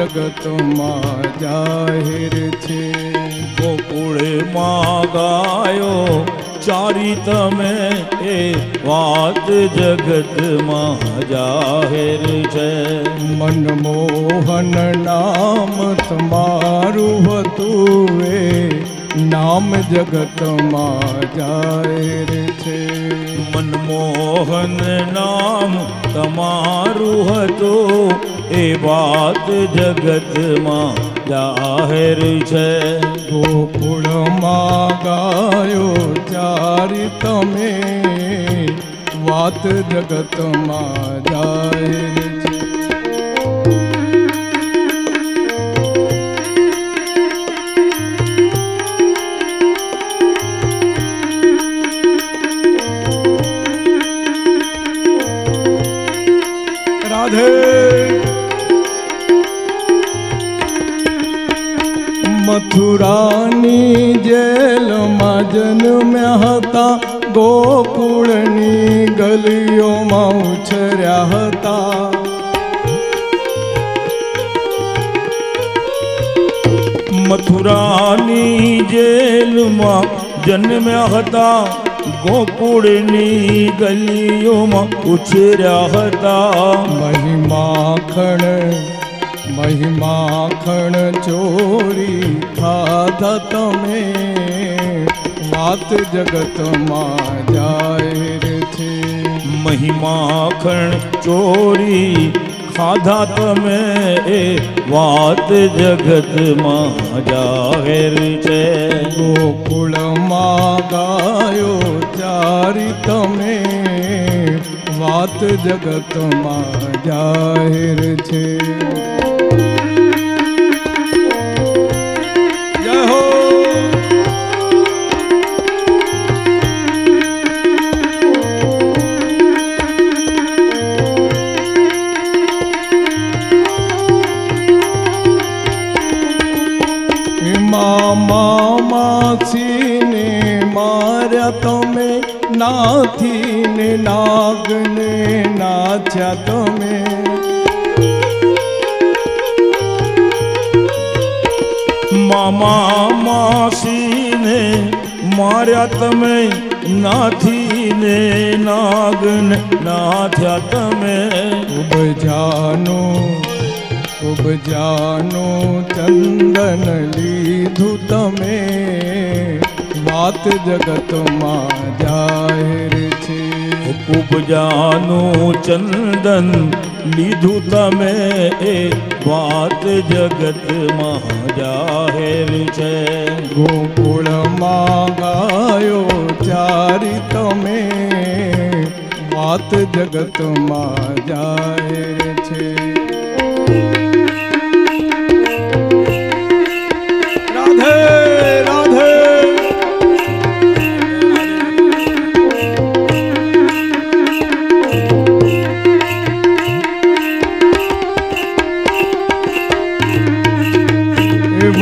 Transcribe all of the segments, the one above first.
જગતમાં જાહેર છે ગોકુળમાં ગાયો ચારી તમે એ વાત જગતમાં જાહેર છે મનમોહન નામ તમારું હતું એ નામ જગતમાં જાહેર છે મનમોહન નામ તમારું હતું. એ વાત જગતમાં જાહેર છે. ગોકુળમાં ગાયો ચારી તમે. વાત જગતમાં જાહેર રાધે મથુરાની જેલમાં જન્મ્યા હતા ગોકુળની ગલીઓમાં ઉછર્યા હતા મથુરાની જેલમાં જન્મ્યા હતા ગોકુળની ગલીઓમાં ઉછર્યા હતા મહિમાખણ મહિમાખણ ચોરી ખાધા તમે વાત જગતમાં જાહેર છે મહિમાખણ ચોરી ખાધા તમે એ વાત જગતમાં જાહેર છે. ગોકુળમાં ગાયો ચારી તમે, વાત જગતમાં જાહેર છે. મામા માસીને માર્યા તમે નાથીને નાગને નાચ્યા તમે. મામા માસીને માર્યા તમે નાથીને નાગને નાથ્યા તમે. ઉબજાનું ઉબજાનું ચંદન લીધું તમે. વાત જગતમાં જાહેર છે. ઉપજાનું ચંદન લીધું તમે. એ વાત જગતમાં જાહેર છે. ગોકુળમાં ગાયો ચારી તમે. વાત જગતમાં જાહેર છે.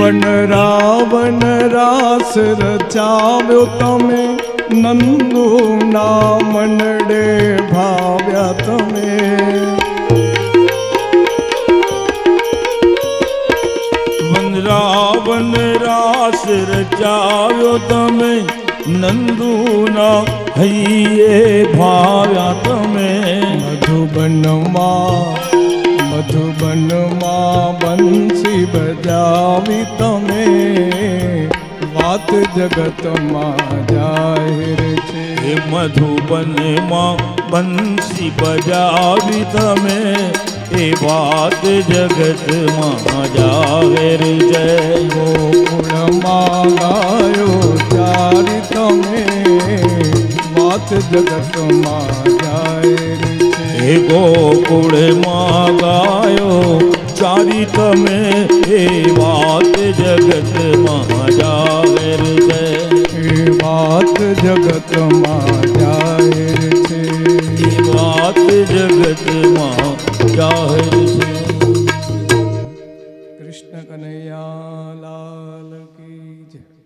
बन रावण रास रचाव्यो तमे नंदू नामनडे भाव्या तमे। बन रावण रास रचाव्यो तमे नंदू ना हइये भाव्या तमे। मधुबन મધુબનમાં બંસી બજાવી તમે વાત જગતમાં જાહેર છે એ મધુબનમાં બંસી બજાવી તમે એ વાત જગતમાં જાહેર છે ગોકુળમાં ગાયો ચારી તમે વાત જગતમાં જાહેર છે गायो चारित में हे बात जगत महा ज़ाहिर से। हे बात जगत महा ज़ाहिर हे बात जगत महा ज़ाहिर कृष्ण कन्हैया लाल की जय।